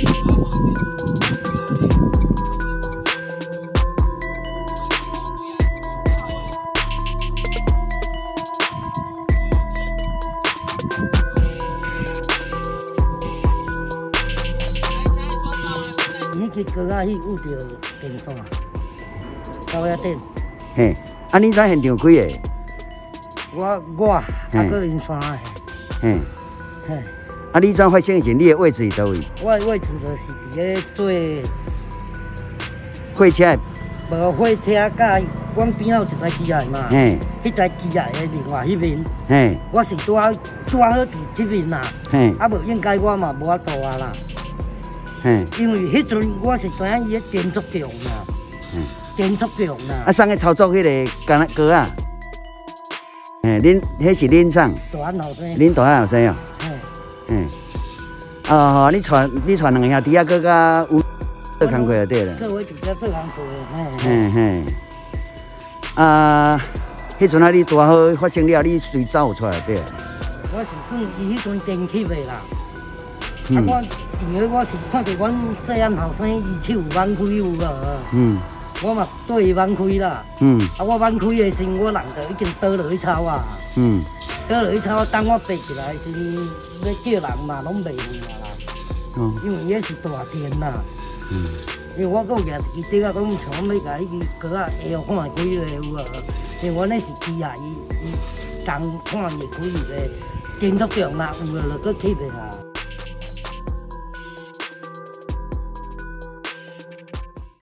已经过去，遇到电线高压电。嘿，啊，你咋现场开的？我我一个人穿的。嗯，嘿。啊，你怎发生时，你的位置是倒位？我的位置就是伫咧做货车。无火车甲阮边仔有一台机械嘛，嘿，迄台机械的另外迄边，嘿，我是拄好拄好伫即边啦，嘿，啊无应该我嘛无法度啊啦，嘿，因为迄阵我是知影伊咧减速中啦，嗯，减速中啦，啊，上个操作迄个干那哥啊，嘿，恁迄是恁上，大汉后生，恁大汉后生哦，嘿，嘿，哦吼，你传你传两个兄弟啊，哥甲有。做工课就对了。做位比较做工课，嘿嘿。啊，迄阵啊，你大好发生了，你随走出来对。我是算伊迄阵电器的啦。啊，我因为我是看着阮细汉后生伊手有挽开有无？嗯。我嘛对伊挽开啦。嗯。啊，我挽开的时，我人就已经倒落去抄啊。嗯。倒落去抄，等我背起来时，要叫人嘛，拢袂去啊啦。嗯。因为也是大天呐。嗯，因为我讲也是记得啊，讲像要甲迄个哥啊会晓看几个有啊，因为我那是机啊，伊伊当看伊几个，电速中啦，有了就去袂下。